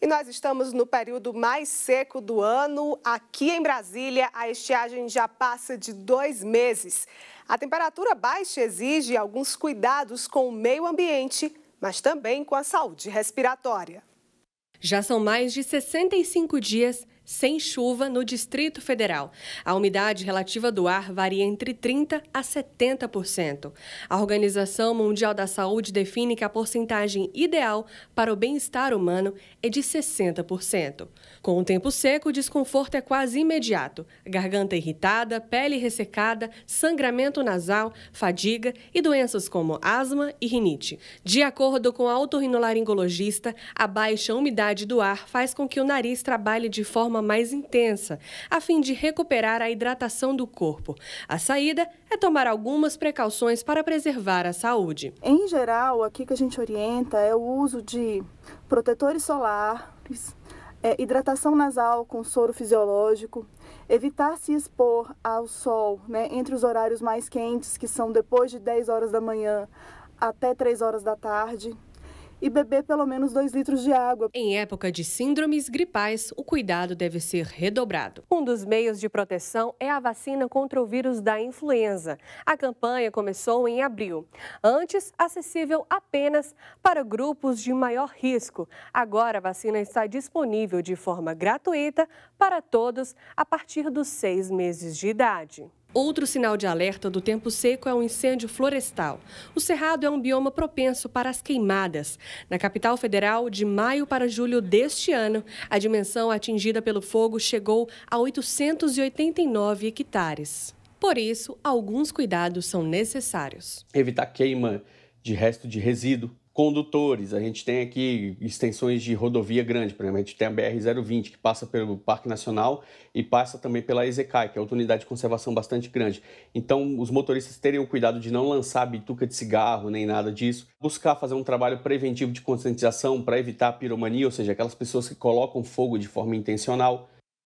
E nós estamos no período mais seco do ano. Aqui em Brasília, a estiagem já passa de dois meses. A temperatura baixa exige alguns cuidados com o meio ambiente, mas também com a saúde respiratória. Já são mais de 65 dias sem chuva no Distrito Federal. A umidade relativa do ar varia entre 30% a 70%. A Organização Mundial da Saúde define que a porcentagem ideal para o bem-estar humano é de 60%. Com o tempo seco, o desconforto é quase imediato. Garganta irritada, pele ressecada, sangramento nasal, fadiga e doenças como asma e rinite. De acordo com a otorrinolaringologista, a baixa umidade do ar faz com que o nariz trabalhe de forma forma mais intensa, a fim de recuperar a hidratação do corpo. A saída é tomar algumas precauções para preservar a saúde. Em geral, aqui que a gente orienta é o uso de protetores solares, é, hidratação nasal com soro fisiológico, evitar se expor ao sol né, entre os horários mais quentes, que são depois de 10 horas da manhã até 3 horas da tarde e beber pelo menos 2 litros de água. Em época de síndromes gripais, o cuidado deve ser redobrado. Um dos meios de proteção é a vacina contra o vírus da influenza. A campanha começou em abril. Antes, acessível apenas para grupos de maior risco. Agora, a vacina está disponível de forma gratuita para todos a partir dos seis meses de idade. Outro sinal de alerta do tempo seco é o incêndio florestal. O cerrado é um bioma propenso para as queimadas. Na capital federal, de maio para julho deste ano, a dimensão atingida pelo fogo chegou a 889 hectares. Por isso, alguns cuidados são necessários. Evitar queima de resto de resíduo, condutores. A gente tem aqui extensões de rodovia grande, por exemplo, a gente tem a BR-020, que passa pelo Parque Nacional e passa também pela EZCAI, que é outra unidade de conservação bastante grande. Então, os motoristas terem o cuidado de não lançar bituca de cigarro, nem nada disso. Buscar fazer um trabalho preventivo de conscientização para evitar a piromania, ou seja, aquelas pessoas que colocam fogo de forma intencional